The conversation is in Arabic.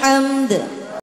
hamd